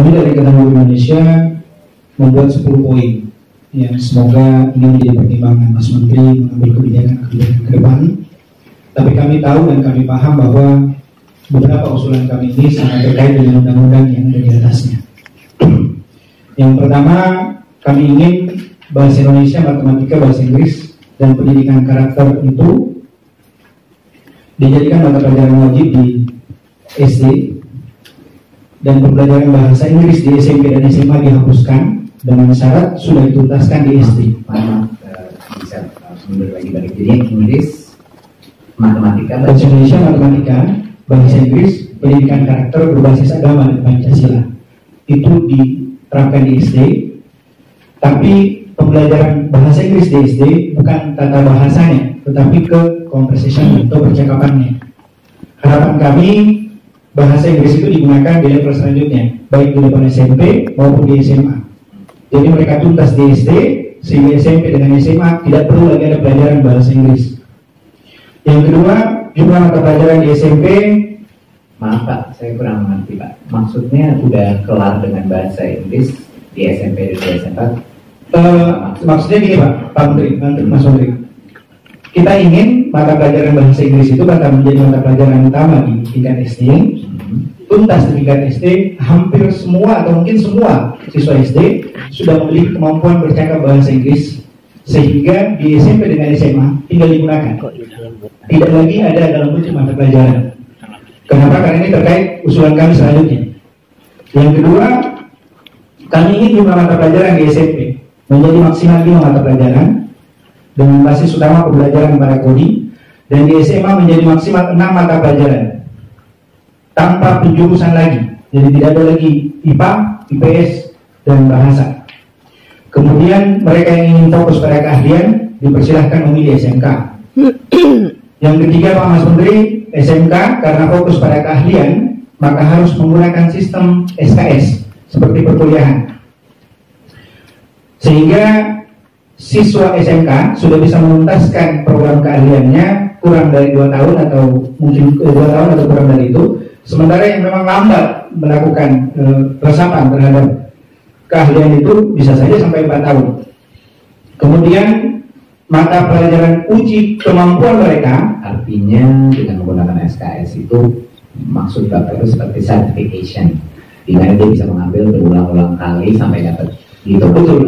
kami dari Ikatan Guru Indonesia membuat 10 poin yang semoga ini menjadi pertimbangan Mas Menteri mengambil kebijakan-kebijakan ke depan. Tapi kami tahu dan kami paham bahwa beberapa usulan kami ini sangat terkait dengan undang-undang yang ada di atasnya. yang pertama, kami ingin bahasa Indonesia, matematika, bahasa Inggris, dan pendidikan karakter itu dijadikan mata pelajaran wajib di SD dan pembelajaran bahasa Inggris di SMP dan SMA dihapuskan dengan syarat sudah dituntaskan di SD. Uh, bisa mundur lagi balik. Jadi Inggris, matematika, bahasa Indonesia, matematika, bahasa Inggris, pendidikan karakter berbasis agama dan Pancasila itu diterapkan di SD. Tapi pembelajaran bahasa Inggris di SD bukan tata bahasanya, tetapi ke conversation atau percakapannya. Harapan kami bahasa Inggris itu digunakan di level selanjutnya, baik di depan SMP maupun di SMA. Jadi mereka tuntas di SD, sehingga SMP dengan SMA tidak perlu lagi ada pelajaran bahasa Inggris. Yang kedua, jumlah mata pelajaran di SMP Maaf Pak, saya kurang mengerti Pak. Maksudnya udah kelar dengan bahasa Inggris di SMP dan di SMA? Uh, maksudnya gini Pak, Pak Menteri, Mas Menteri. Kita ingin mata pelajaran bahasa Inggris itu bakal menjadi mata pelajaran utama di tingkat SD. Tuntas di tingkat SD, hampir semua atau mungkin semua siswa SD sudah memiliki kemampuan bercakap bahasa Inggris sehingga di SMP dengan SMA tinggal digunakan. Tidak lagi ada dalam bentuk mata pelajaran. Kenapa? Karena ini terkait usulan kami selanjutnya. Yang kedua, kami ingin jumlah mata pelajaran di SMP menjadi maksimal 5 mata pelajaran dengan basis utama pembelajaran pada kodi dan di SMA menjadi maksimal 6 mata pelajaran tanpa penjurusan lagi. Jadi tidak ada lagi IPA, IPS, dan bahasa. Kemudian mereka yang ingin fokus pada keahlian dipersilahkan memilih SMK. Yang ketiga Pak Mas Menteri, SMK karena fokus pada keahlian maka harus menggunakan sistem SKS seperti perkuliahan. Sehingga siswa SMK sudah bisa menuntaskan program keahliannya kurang dari dua tahun atau mungkin dua tahun atau kurang dari itu. Sementara yang memang lambat melakukan e, resapan terhadap keahlian itu bisa saja sampai empat tahun. Kemudian mata pelajaran uji kemampuan mereka artinya dengan menggunakan SKS itu maksud bapak itu seperti certification di mana dia bisa mengambil berulang-ulang kali sampai dapat gitu betul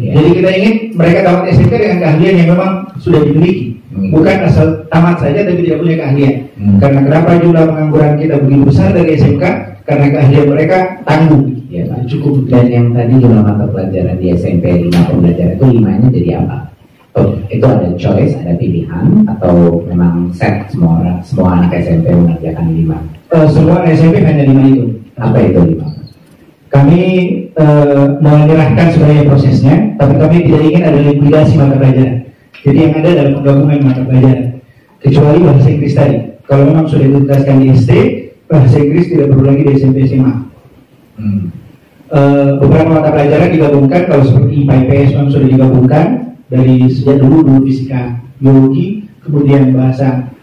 ya. jadi kita ingin mereka tamat SMK dengan keahlian yang memang sudah dimiliki hmm. bukan asal tamat saja tapi tidak punya keahlian hmm. karena kenapa jumlah pengangguran kita begitu besar dari SMK karena keahlian mereka tangguh ya cukup dan yang tadi jumlah mata pelajaran di SMP lima pembelajaran itu limanya jadi apa Oh, itu ada choice, ada pilihan atau memang set semua orang, semua anak SMP mengerjakan lima? Uh, semua SMP hanya lima itu. Apa itu lima? Kami uh, menyerahkan sebenarnya prosesnya, tapi kami tidak ingin ada likuidasi mata pelajaran. Jadi yang ada adalah penggabungan mata pelajaran. Kecuali bahasa Inggris tadi. Kalau memang sudah ditugaskan di SD, bahasa Inggris tidak perlu lagi di SMP SMA. Hmm. Uh, beberapa mata pelajaran digabungkan, kalau seperti IPA IPS memang sudah digabungkan, dari sejak dulu dulu fisika biologi kemudian bahasa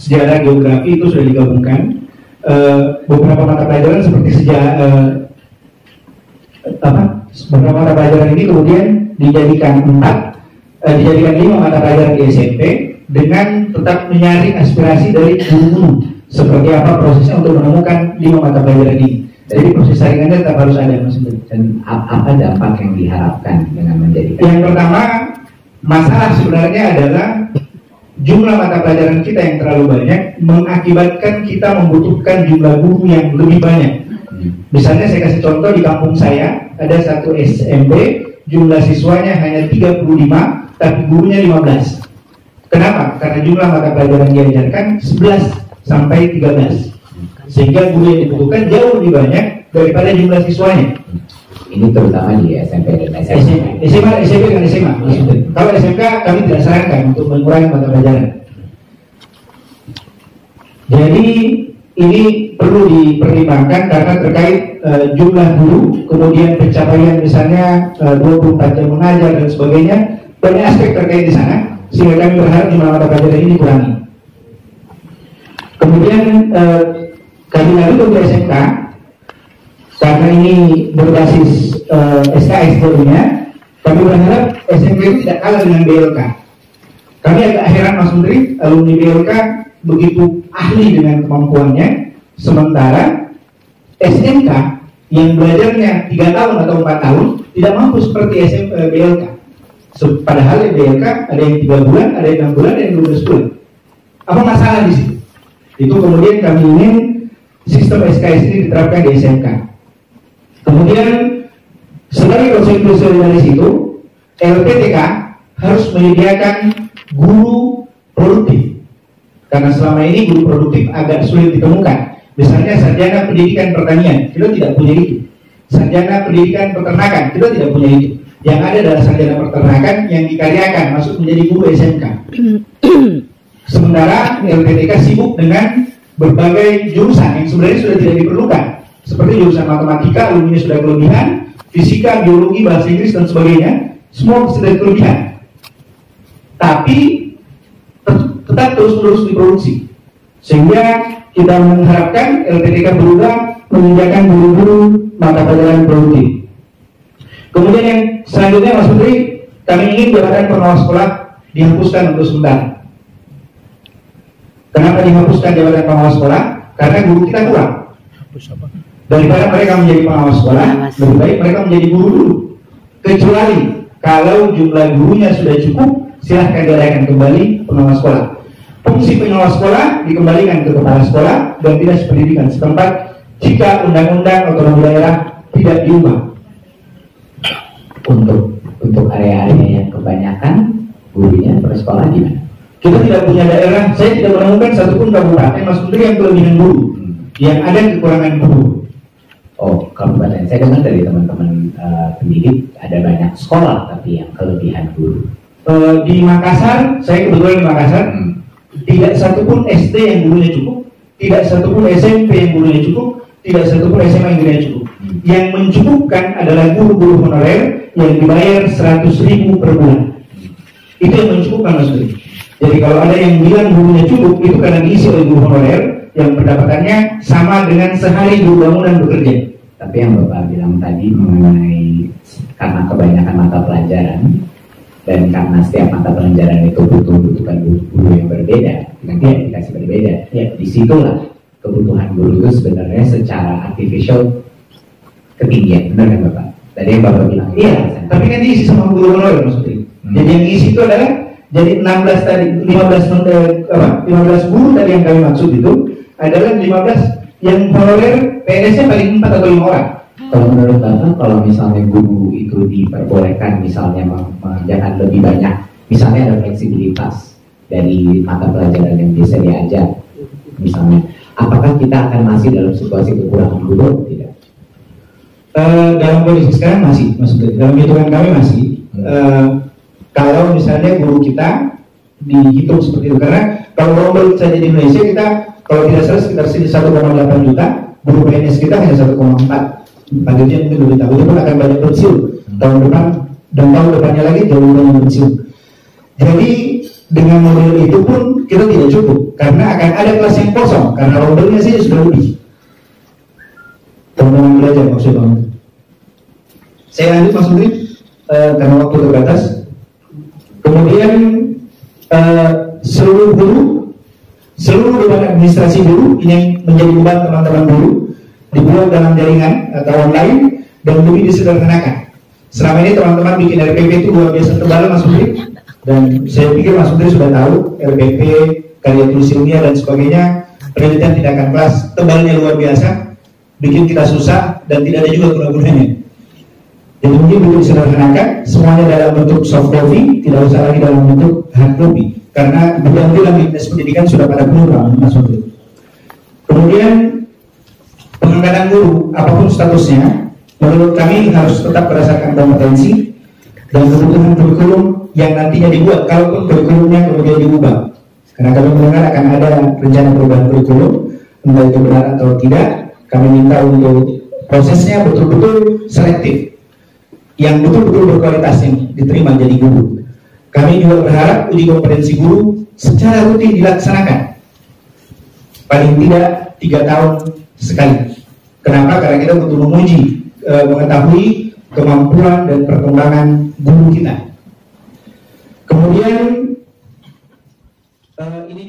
sejarah geografi itu sudah digabungkan uh, beberapa mata pelajaran seperti sejarah uh, apa? Beberapa mata pelajaran ini kemudian dijadikan empat uh, dijadikan lima mata pelajaran di SMP dengan tetap menyaring aspirasi dari guru-guru seperti apa prosesnya untuk menemukan lima mata pelajaran ini. Jadi proses saringannya tetap harus ada mas dan apa dampak yang diharapkan dengan menjadikan yang pertama Masalah sebenarnya adalah jumlah mata pelajaran kita yang terlalu banyak mengakibatkan kita membutuhkan jumlah guru yang lebih banyak. Misalnya saya kasih contoh di kampung saya ada satu SMP jumlah siswanya hanya 35 tapi gurunya 15. Kenapa? Karena jumlah mata pelajaran yang diajarkan 11 sampai 13. Sehingga guru yang dibutuhkan jauh lebih banyak daripada jumlah siswanya. Ini terutama di SMP dan SMA. SMA, SMP dan SMA. Ya. Kalau SMK kami tidak sarankan untuk mengurangi mata pelajaran. Jadi ini perlu dipertimbangkan karena terkait uh, jumlah guru, kemudian pencapaian misalnya uh, 24 jam mengajar dan sebagainya, banyak aspek terkait di sana, sehingga kami berharap jumlah mata pelajaran ini dikurangi. Kemudian uh, kami lalu untuk SMK, karena ini berbasis uh, SKS nya kami berharap SMP itu tidak kalah dengan BLK. Kami agak heran Mas Menteri, alumni BLK begitu ahli dengan kemampuannya, sementara SMK yang belajarnya tiga tahun atau empat tahun tidak mampu seperti SMP eh, BLK. Padahal BLK ada yang tiga bulan, ada yang enam bulan, ada yang dua belas bulan. Apa masalah di situ? Itu kemudian kami ingin sistem SKS ini diterapkan di SMK. Kemudian sebagai konsekuensi dari situ, LPTK harus menyediakan guru produktif. Karena selama ini guru produktif agak sulit ditemukan. Misalnya sarjana pendidikan pertanian, kita tidak punya itu. Sarjana pendidikan peternakan, kita tidak punya itu. Yang ada adalah sarjana peternakan yang dikaryakan masuk menjadi guru SMK. Sementara LPTK sibuk dengan berbagai jurusan yang sebenarnya sudah tidak diperlukan. Seperti jurusan matematika, alumni sudah kelebihan, fisika, biologi, bahasa Inggris, dan sebagainya, semua sudah kelebihan. Tapi tetap terus-menerus diproduksi. Sehingga kita mengharapkan LPTK berubah menunjukkan guru-guru mata pelajaran produktif. Kemudian yang selanjutnya Mas Menteri, kami ingin jabatan pengawas sekolah dihapuskan untuk sementara. Kenapa dihapuskan jabatan pengawas sekolah? Karena guru kita kurang. Daripada mereka menjadi pengawas sekolah, lebih baik mereka menjadi guru dulu. Kecuali kalau jumlah gurunya sudah cukup, silahkan diadakan kembali pengawas sekolah. Fungsi pengawas sekolah dikembalikan ke kepala sekolah dan dinas pendidikan setempat jika undang-undang otonomi daerah tidak diubah. Untuk untuk area-area yang kebanyakan gurunya bersekolah gimana? Kita tidak punya daerah, saya tidak menemukan satupun kabupaten Mas Menteri yang kelebihan guru, hmm. yang ada kekurangan guru. Oh, kabupaten. Saya dengar dari teman-teman uh, pendidik ada banyak sekolah tapi yang kelebihan guru. Uh, di Makassar, saya kebetulan di Makassar, hmm. Tidak satupun SD yang gurunya cukup, tidak satupun SMP yang gurunya cukup, tidak satupun SMA yang gurunya cukup. Hmm. Yang mencukupkan adalah guru-guru honorer yang dibayar 100 ribu per bulan. Itu yang mencukupkan Mas Menteri. Jadi kalau ada yang bilang gurunya cukup, itu karena diisi oleh guru honorer yang pendapatannya sama dengan sehari guru bangunan bekerja. Tapi yang Bapak bilang tadi mengenai karena kebanyakan mata pelajaran dan karena setiap mata pelajaran itu butuh butuhkan guru yang berbeda dengan aplikasi berbeda, ya di situlah kebutuhan guru itu sebenarnya secara artificial ketinggian, benar kan Bapak? Tadi yang Bapak bilang, iya, tapi kan diisi sama guru honorer maksudnya. Hmm. Jadi yang diisi itu adalah jadi 16 tadi 15 eh, apa 15 guru tadi yang kami maksud itu adalah 15 yang honorer PNS-nya paling 4 atau 5 orang. Kalau menurut Bapak, kalau misalnya guru itu diperbolehkan misalnya mengerjakan lebih banyak, misalnya ada fleksibilitas dari mata pelajaran yang bisa diajar, misalnya, apakah kita akan masih dalam situasi kekurangan guru atau tidak? Uh, dalam kondisi sekarang masih, maksudnya dalam hitungan kami masih. Uh, kalau misalnya guru kita dihitung seperti itu karena kalau rombel saja di Indonesia kita kalau tidak salah sekitar 1,8 juta guru PNS kita hanya 1,4 Selanjutnya mungkin lebih tahu. Itu pun akan banyak pensiun. Tahun depan dan tahun depannya lagi jauh banyak pensiun. Jadi dengan model itu pun kita tidak cukup. Karena akan ada kelas yang kosong. Karena rombelnya saja sudah lebih. Teman-teman belajar maksudnya saya lanjut Mas Menteri uh, karena waktu terbatas. Kemudian uh, seluruh guru, seluruh beban administrasi guru ini menjadi beban teman-teman guru dibuat dalam jaringan atau online dan lebih disederhanakan. Selama ini teman-teman bikin RPP itu luar biasa tebal Mas Menteri dan saya pikir Mas Menteri sudah tahu RPP, karya tulis ilmiah dan sebagainya penelitian tindakan kelas tebalnya luar biasa bikin kita susah dan tidak ada juga guna-gunanya. Jadi mungkin bentuk sederhanakan semuanya dalam bentuk soft copy, tidak usah lagi dalam bentuk hard copy. Karena bidang dalam dinas pendidikan sudah pada plural, Mas Menteri. Kemudian pengangkatan guru, apa pun statusnya, menurut kami harus tetap berdasarkan kompetensi dan kebutuhan kurikulum yang nantinya dibuat, kalaupun kurikulumnya kemudian diubah. Karena kami mendengar akan ada rencana perubahan kurikulum, entah itu benar atau tidak, kami minta untuk prosesnya betul-betul selektif yang betul-betul berkualitas yang diterima jadi guru. Kami juga berharap uji kompetensi guru secara rutin dilaksanakan. Paling tidak tiga tahun sekali. Kenapa? Karena kita butuh memuji, e, mengetahui kemampuan dan perkembangan guru kita. Kemudian e, ini